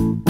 you